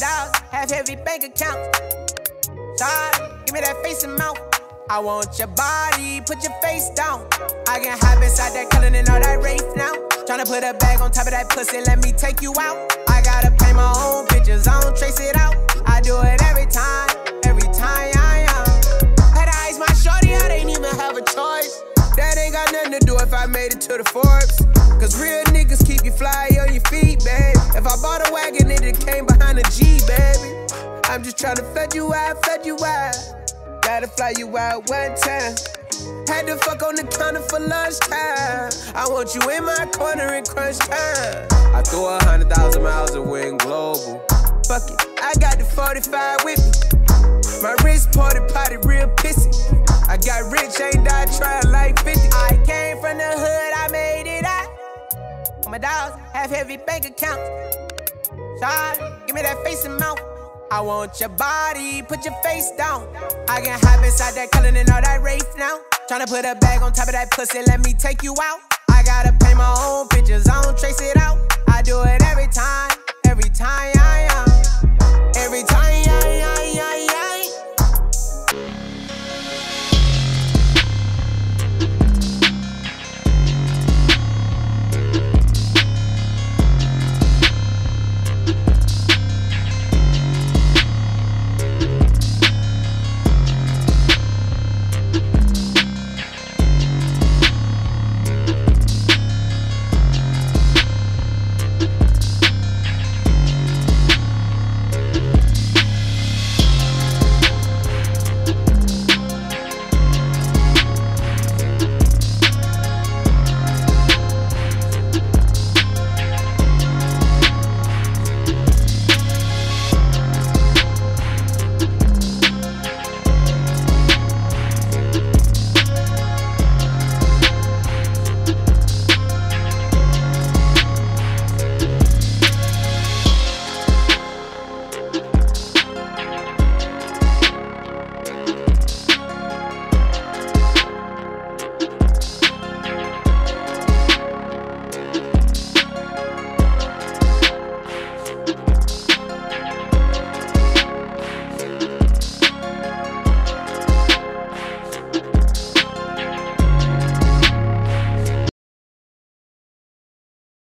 heavy bank accounts. Shawty, give me that face and mouth. I want your body, put your face down. I can hop inside that color and all that race now. Tryna put a bag on top of that pussy, let me take you out. I gotta paint my own pictures, I don't trace it out. I do it every time, every time I am. Had ice my shorty, I didn't even have a choice. That ain't got nothing to do if I made it to the Forbes. Cause real niggas keep you fly G, baby. I'm just tryna fed you out, fed you out. Gotta fly you out one time. Had to fuck on the counter for lunchtime. I want you in my corner in crunch time. I threw a hundred thousand miles and went global. Fuck it, I got the 45 with me. My wrist party potty real pissy. I got rich, ain't died trying like 50. I came from the hood, I made it out. My dogs have heavy bank accounts. Give me that face and mouth. I want your body, put your face down. I can hop inside that color and all that race now. Tryna put a bag on top of that pussy, let me take you out. I gotta paint my own pictures, I don't trace it out. I do it. Every time